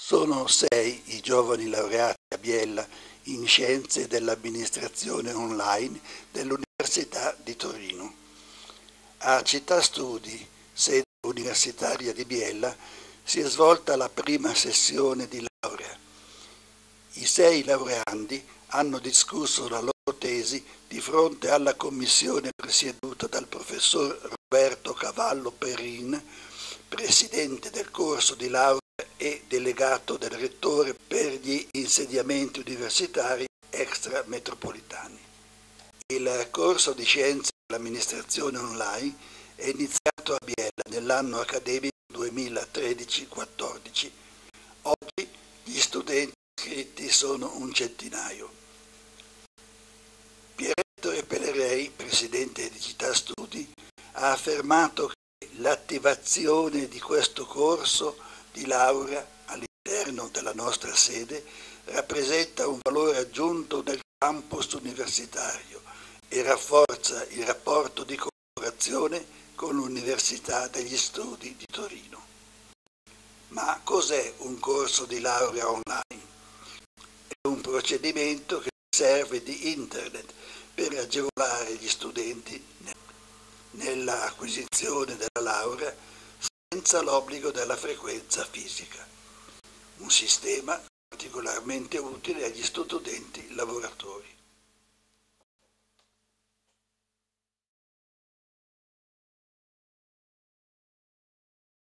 Sono sei i giovani laureati a Biella in Scienze dell'Amministrazione Online dell'Università di Torino. A Città Studi, sede universitaria di Biella, si è svolta la prima sessione di laurea. I sei laureandi hanno discusso la loro tesi di fronte alla commissione presieduta dal professor Roberto Cavallo Perin, presidente del corso di laurea e delegato del Rettore per gli insediamenti universitari extrametropolitani. Il corso di Scienze dell'Amministrazione Online è iniziato a Biella nell'anno accademico 2013-14. Oggi gli studenti iscritti sono un centinaio. Pieretto Pellerei, presidente di Città Studi, ha affermato che l'attivazione di questo corso di laurea all'interno della nostra sede rappresenta un valore aggiunto del campus universitario e rafforza il rapporto di collaborazione con l'Università degli Studi di Torino. Ma cos'è un corso di laurea online? È un procedimento che serve di internet per agevolare gli studenti nell'acquisizione della laurea senza l'obbligo della frequenza fisica. Un sistema particolarmente utile agli studenti lavoratori.